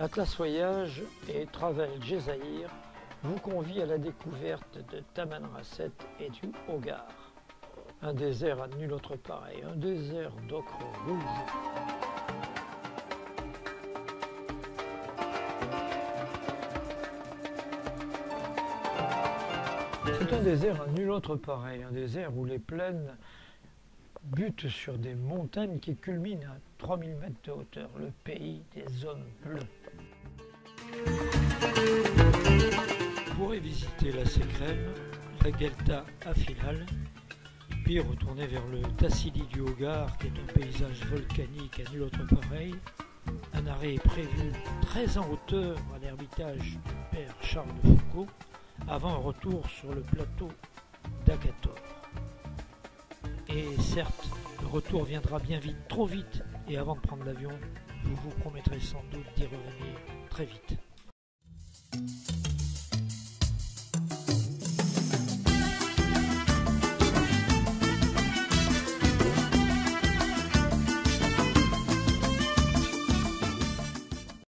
Atlas Voyage et Travel Jezaïr vous convie à la découverte de Tamanrasset et du Hogar. Un désert à nul autre pareil, un désert d'ocre rouge. C'est un désert à nul autre pareil, un désert où les plaines butent sur des montagnes qui culminent à 3000 mètres de hauteur, le pays des hommes bleus. Vous pourrez visiter la Sécrème, la Gelta à Filal, puis retourner vers le Tassili du Hogar, qui est un paysage volcanique à nul autre pareil. Un arrêt est prévu très en hauteur à l'ermitage du père Charles de Foucault, avant un retour sur le plateau d'Agator. Et certes, le retour viendra bien vite, trop vite, et avant de prendre l'avion, je vous promettrai sans doute d'y revenir très vite.